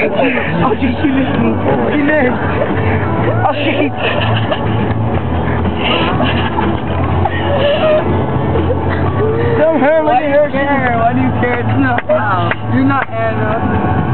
Oh, she, she listened. She. Oh, she... Don't hurt, Why do you care? Why do you care? It's not. You're not Anna.